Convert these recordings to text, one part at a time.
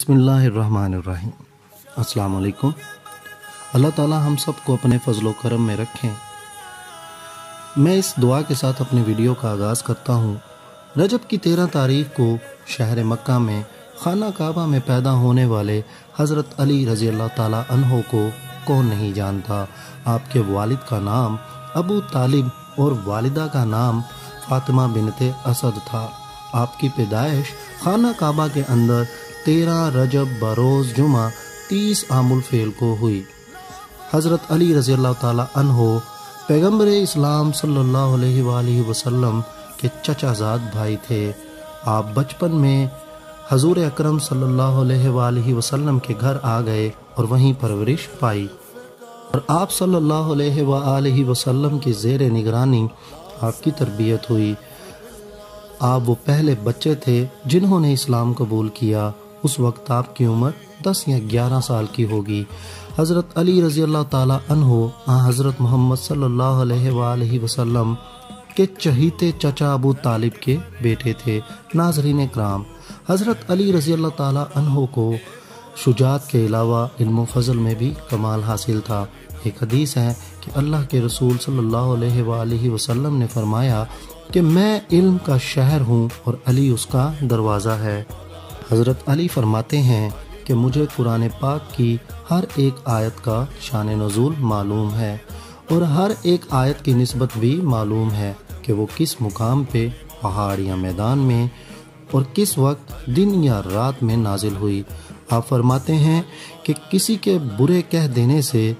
بسم اللہ الرحمن الرحیم۔ السلام علیکم۔ اللہ تعالی ہم سب کو اپنے فضل و کرم میں رکھیں۔ میں اس دعا کے ساتھ اپنی ویڈیو کا آغاز کرتا ہوں۔ رجب کی تیرہ تاریخ کو شہر مکہ میں خانہ کعبہ میں پیدا ہونے والے حضرت علی رضی اللہ تعالی عنہ کو کون نہیں جانتا؟ آپ کے والد کا نام ابو طالب اور والدہ کا نام فاطمہ بنت اسد تھا۔ آپ کی پیدائش خانہ کعبہ کے اندر تیرہ رجب بروز جمعہ تیس عام الفیل کو ہوئی۔ حضرت علی رضی اللہ تعالی عنہ، پیغمبر اسلام صلی اللہ علیہ وآلہ وسلم کے چچا زاد بھائی تھے۔ آپ بچپن میں حضور اکرم صلی اللہ علیہ وآلہ وسلم کے گھر آ گئے اور وہیں پرورش پائی۔ اور آپ صلی اللہ علیہ وآلہ وسلم کی زیر نگرانی آپ کی تربیت ہوئی۔ آپ وہ پہلے بچے تھے جنہوں نے اسلام قبول کیا۔ اس وقت آپ کی عمر دس یا گیارہ سال کی ہوگی۔ حضرت علی رضی اللہ تعالی عنہ حضرت محمد صلی اللہ علیہ وآلہ وسلم کے چہیتے چچا ابو طالب کے بیٹے تھے، ناظرین کرام۔ حضرت علی رضی اللہ تعالی عنہ کو شجاعت کے علاوہ علم و فضل میں بھی کمال حاصل تھا۔ ایک حدیث ہے کہ اللہ کے رسول صلی اللہ علیہ وآلہ وسلم نے فرمایا کہ میں علم کا شہر ہوں اور علی اس کا دروازہ ہے۔ حضرت علی فرماتے ہیں کہ مجھے قرآن پاک کی ہر ایک آیت کا شان نزول معلوم ہے اور ہر ایک آیت کی نسبت بھی معلوم ہے کہ وہ کس مقام پہ پہاڑ یا میدان میں اور کس وقت دن یا رات میں نازل ہوئی۔ آپ فرماتے ہیں کہ کسی کے برے کہہ دینے سے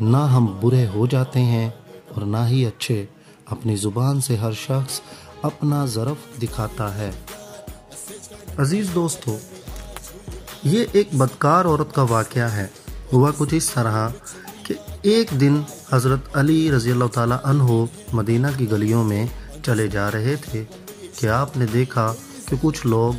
نہ ہم برے ہو جاتے ہیں اور نہ ہی اچھے۔ اپنی زبان سے ہر شخص اپنا ظرف دکھاتا ہے۔ عزیز دوستو، یہ ایک بدکار عورت کا واقعہ ہے۔ ہوا کچھ اس طرح کہ ایک دن حضرت علی رضی اللہ تعالی عنہ مدینہ کی گلیوں میں چلے جا رہے تھے۔ کہ آپ نے دیکھا کہ کچھ لوگ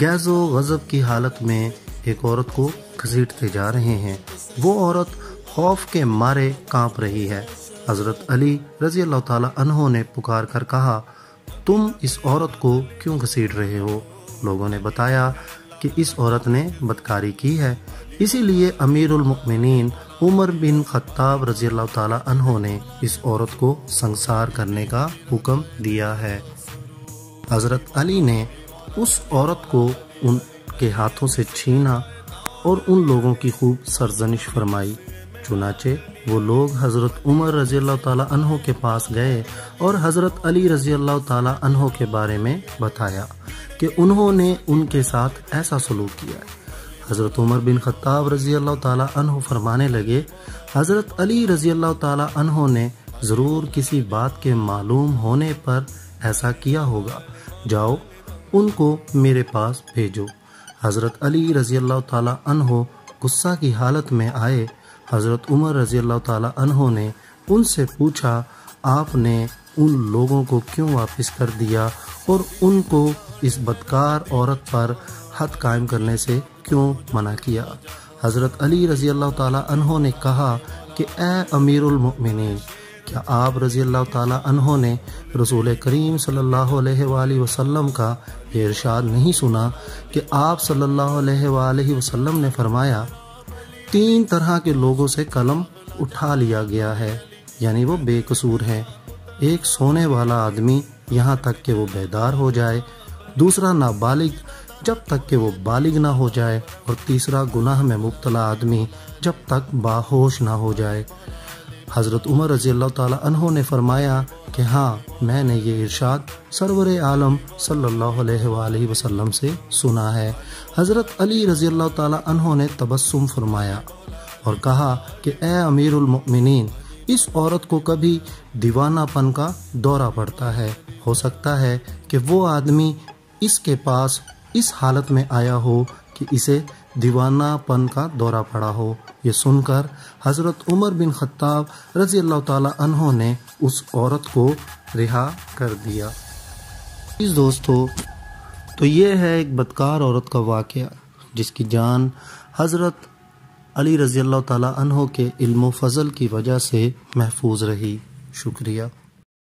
گیز و غضب کی حالت میں ایک عورت کو گھسیٹتے جا رہے ہیں؟ وہ عورت خوف کے مارے کانپ رہی ہے۔ حضرت علی رضی اللہ تعالی عنہ نے پکار کر کہا، تم اس عورت کو کیوں گھسیٹ رہے ہو؟ لوگوں نے بتایا کہ اس عورت نے بدکاری کی ہے۔ اسی لیے امیر المؤمنین عمر بن خطاب رضی اللہ تعالی عنہ نے اس عورت کو سنسار کرنے کا حکم دیا ہے۔ حضرت علی نے اس عورت کو ان کے ہاتھوں سے چھینا اور ان لوگوں کی خوب سرزنش فرمائی۔ چنانچہ وہ لوگ حضرت عمر رضی اللہ تعالیٰ عنہ کے پاس گئے اور حضرت علی رضی اللہ تعالیٰ عنہ کے بارے میں بتایا۔ کہ انہوں نے ان کے ساتھ ایسا سلوک کیا ہے۔ حضرت عمر بن خطاب رضی اللہ تعالیٰ عنہ فرمانے لگے، حضرت علی رضی اللہ تعالیٰ عنہ نے ضرور کسی بات کے معلوم ہونے پر ایسا کیا ہوگا۔ جاؤ، ان کو میرے پاس بھیجو۔ حضرت علی رضی اللہ تعالیٰ عنہ غصہ کی حالت میں آئے۔ حضرت عمر رضی اللہ تعالیٰ عنہ نے ان سے پوچھا، آپ نے ان لوگوں کو کیوں واپس کر دیا اور ان کو اس بدکار عورت پر حد قائم کرنے سے کیوں منع کیا؟ حضرت علی رضی اللہ تعالیٰ عنہ نے کہا کہ اے امیر المؤمنین، کیا آپ رضی اللہ تعالیٰ عنہ نے رسول کریم صلی اللہ علیہ وآلہ وسلم کا یہ ارشاد نہیں سنا کہ آپ صلی اللہ علیہ وآلہ وسلم نے فرمایا، تین طرح کے لوگوں سے قلم اٹھا لیا گیا ہے یعنی وہ بے قصور ہیں۔ ایک سونے والا آدمی یہاں تک کہ وہ بیدار ہو جائے دوسرا نابالغ جب تک کہ وہ بالغ نہ ہو جائے اور تیسرا گناہ میں مبتلا آدمی جب تک باہوش نہ ہو جائے۔ حضرت عمر رضی اللہ تعالی عنہ نے فرمایا کہ ہاں میں نے یہ ارشاد سرور عالم صلی اللہ علیہ وآلہ وسلم سے سنا ہے۔ حضرت علی رضی اللہ تعالی عنہ نے تبسم فرمایا اور کہا کہ اے امیر المؤمنین، اس عورت کو کبھی دیوانہ پن کا دورہ پڑتا ہے۔ ہو سکتا ہے کہ وہ آدمی اس کے پاس اس حالت میں آیا ہو کہ اسے دیوانہ پن کا دورہ پڑا ہو۔ یہ سن کر حضرت عمر بن خطاب رضی اللہ تعالی عنہ نے اس عورت کو رہا کر دیا۔ اس دوستو، تو یہ ہے ایک بدکار عورت کا واقعہ جس کی جان حضرت علی رضی اللہ تعالی عنہ کے علم و فضل کی وجہ سے محفوظ رہی۔ شکریہ۔